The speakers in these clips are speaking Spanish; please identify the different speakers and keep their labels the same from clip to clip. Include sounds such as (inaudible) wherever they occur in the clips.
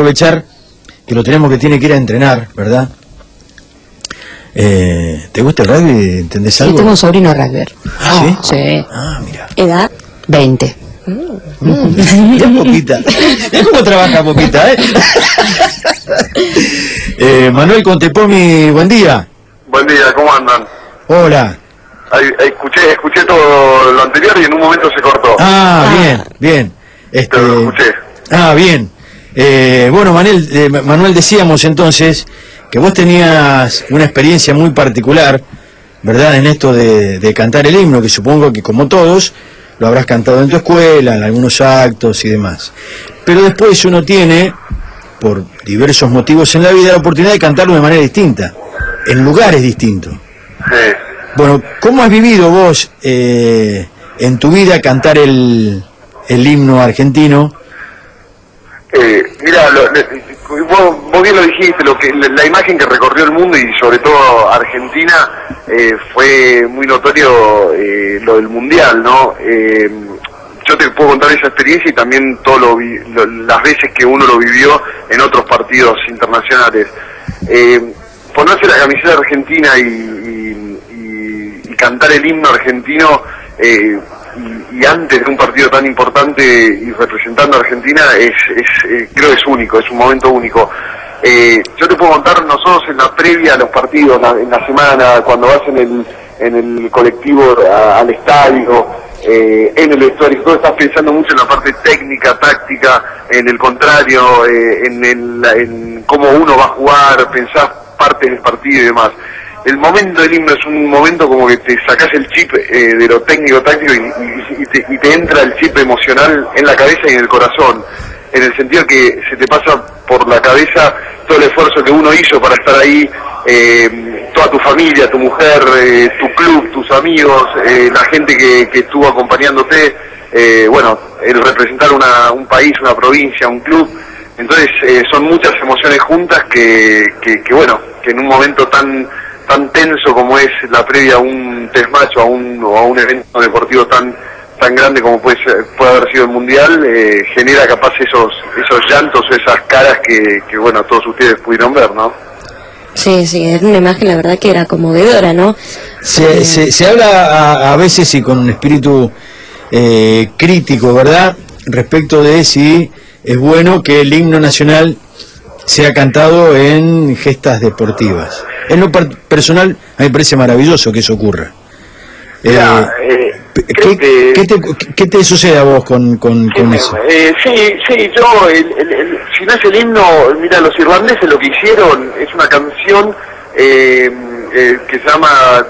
Speaker 1: aprovechar que lo tenemos que tiene que ir a entrenar, ¿verdad? Eh, ¿Te gusta el rugby? ¿Entendés
Speaker 2: Sí,
Speaker 1: algo?
Speaker 2: tengo un sobrino rugby.
Speaker 1: ¿Ah, sí?
Speaker 2: Sí.
Speaker 1: Ah, mira.
Speaker 2: Edad 20.
Speaker 1: Qué (laughs) poquita. Mirá cómo trabaja poquita, ¿eh? (laughs) eh Manuel Contepomi, buen día.
Speaker 3: Buen día, ¿cómo andan?
Speaker 1: Hola.
Speaker 3: Ahí, ahí escuché, escuché todo lo anterior y en un momento se cortó.
Speaker 1: Ah,
Speaker 2: Ah.
Speaker 1: bien, bien. Este,
Speaker 3: Pero lo escuché.
Speaker 1: Ah, bien. Eh, bueno, Manuel, eh, Manuel, decíamos entonces que vos tenías una experiencia muy particular, ¿verdad? En esto de, de cantar el himno, que supongo que como todos lo habrás cantado en tu escuela, en algunos actos y demás. Pero después uno tiene, por diversos motivos en la vida, la oportunidad de cantarlo de manera distinta, en lugares distintos.
Speaker 3: Sí.
Speaker 1: Bueno, ¿cómo has vivido vos eh, en tu vida cantar el, el himno argentino?
Speaker 3: Eh, mira, vos, bien lo dijiste, lo que la, imagen que recorrió el mundo y sobre todo Argentina eh, fue muy notorio eh, lo del mundial, ¿no? Yo te puedo contar esa experiencia y también todo las veces que uno lo vivió en otros partidos internacionales. Ponerse la camiseta argentina y, cantar el himno argentino y, antes de un partido tan importante y representando a Argentina es, es, eh, creo es único, es un momento único. Eh, yo te puedo contar nosotros en la previa a los partidos, en la semana, cuando vas en el, en el colectivo al estadio, eh, en el vestuario, todo estás pensando mucho en la parte técnica, táctica, en el contrario, eh, en, el- en cómo uno va a jugar, pensás parte del partido y demás. El momento del himno es un momento como que te sacás el chip eh, de lo técnico, táctico y, te, y te entra el chip emocional en la cabeza y en el corazón, en el sentido que se te pasa por la cabeza todo el esfuerzo que uno hizo para estar ahí, eh, toda tu familia, tu mujer, eh, tu club, tus amigos, eh, la gente que, estuvo acompañándote, bueno, el representar una- un país, una provincia, un club. Entonces son muchas emociones juntas que, bueno, que en un momento tan tan tenso como es la previa a un test match o a un, o a un evento deportivo tan tan grande como puede, ser- puede haber sido el mundial, eh, genera capaz esos esos llantos, esas caras que, que bueno todos ustedes pudieron ver, ¿no?
Speaker 2: Sí, sí, era una imagen, la verdad que era conmovedora, ¿no?
Speaker 1: Se,
Speaker 2: Eh,
Speaker 1: se, se habla a, a veces y con un espíritu eh, crítico, ¿verdad? Respecto de si es bueno que el himno nacional sea cantado en gestas deportivas. En lo per- personal, a mí me parece maravilloso que eso ocurra. Eh,
Speaker 3: eh,
Speaker 1: ¿qué,
Speaker 3: que-
Speaker 1: qué te, qué te sucede a vos con, con, con
Speaker 3: Sí,
Speaker 1: eso?
Speaker 3: eh, sí, sí, yo, el- el- el- si no es el himno, mira, los irlandeses lo que hicieron es una canción eh, eh, que se llama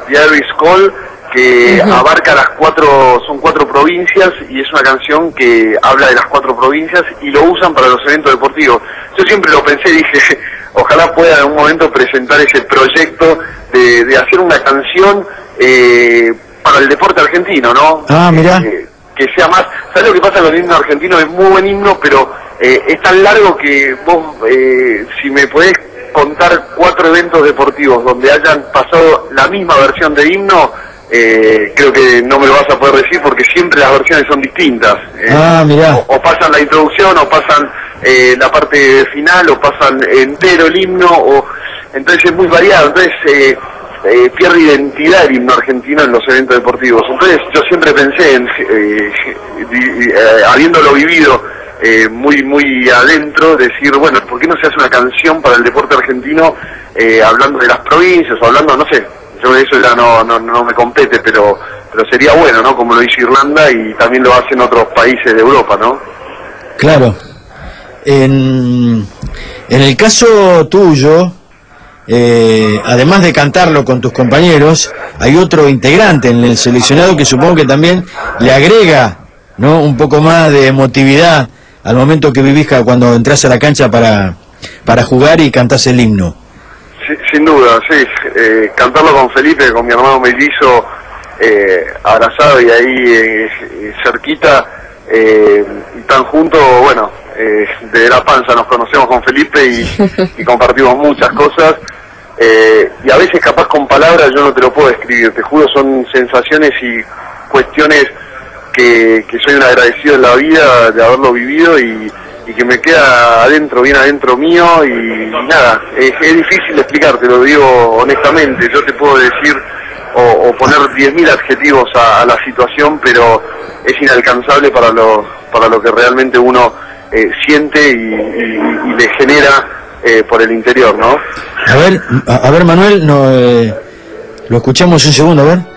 Speaker 3: The Irish Call, que abarca las cuatro, son cuatro provincias y es una canción que habla de las cuatro provincias y lo usan para los eventos deportivos. Yo siempre lo pensé, (laughs) dije, ojalá pueda en un momento presentar ese proyecto de, de hacer una canción eh, para el deporte argentino, ¿no?
Speaker 1: Ah, mirá.
Speaker 3: Eh, que sea más. ¿Sabes lo que pasa con el himno argentino? Es muy buen himno, pero eh, es tan largo que vos, eh, si me podés contar cuatro eventos deportivos donde hayan pasado la misma versión de himno, eh, creo que no me lo vas a poder decir porque siempre las versiones son distintas. Eh,
Speaker 1: Ah, mirá.
Speaker 3: O, o pasan la introducción, o pasan eh, la parte final, o pasan entero el himno, o entonces es muy variado. Entonces eh, eh, pierde identidad el himno argentino en los eventos deportivos. Entonces yo siempre pensé en, di- habiéndolo vivido eh, muy muy adentro, decir, bueno, ¿por qué no se hace una canción para el deporte argentino eh, hablando de las provincias o hablando, no sé, yo eso ya no, no, no me compete, pero pero sería bueno, ¿no? Como lo hizo Irlanda y también lo hacen otros países de Europa, ¿no?
Speaker 1: Claro. En, en el caso tuyo, eh, además de cantarlo con tus compañeros, hay otro integrante en el seleccionado que supongo que también le agrega ¿no? un poco más de emotividad al momento que vivís cuando entras a la cancha para, para jugar y cantás el himno.
Speaker 3: Sí, sin duda, sí. Eh, cantarlo con Felipe, con mi hermano mellizo, eh, abrazado y ahí eh, cerquita, eh, y tan juntos, bueno, eh, de la panza nos conocemos con Felipe y, (laughs) y compartimos muchas cosas. Y a veces capaz con palabras yo no te lo puedo describir, te juro, son sensaciones y cuestiones que, que soy un agradecido en la vida de haberlo vivido y, y que me queda adentro, bien adentro mío y nada, es, es difícil explicarte, lo digo honestamente, yo te puedo decir o, o poner 10.000 adjetivos a, la situación, pero es inalcanzable para lo, para lo que realmente uno eh, siente y le genera eh, por el interior, ¿no?
Speaker 1: A ver, a, a ver Manuel, no, eh, lo escuchamos un segundo, a ver.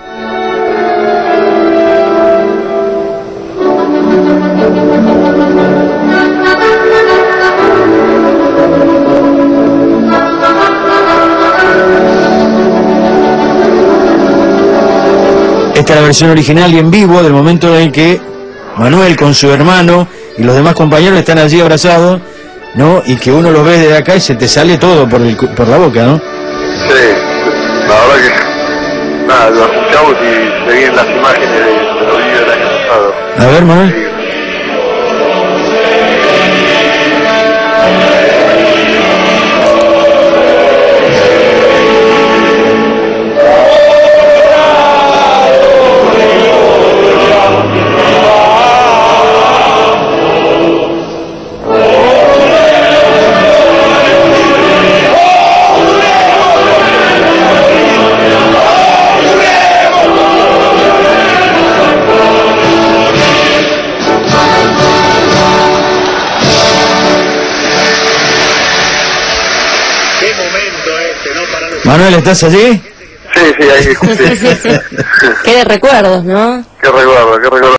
Speaker 1: La versión original y en vivo del momento en el que Manuel con su hermano y los demás compañeros están allí abrazados, ¿no? Y que uno los ve desde acá y se te sale todo por, el por la boca, ¿no?
Speaker 3: Sí, la verdad que nada, lo escuchamos y se las imágenes de, de los vídeos del año pasado.
Speaker 1: A ver, Manuel. Manuel, ¿estás allí?
Speaker 3: Sí, sí, ahí escuché. (laughs)
Speaker 2: Qué de recuerdos, ¿no?
Speaker 3: qué recuerdo, qué recuerdo.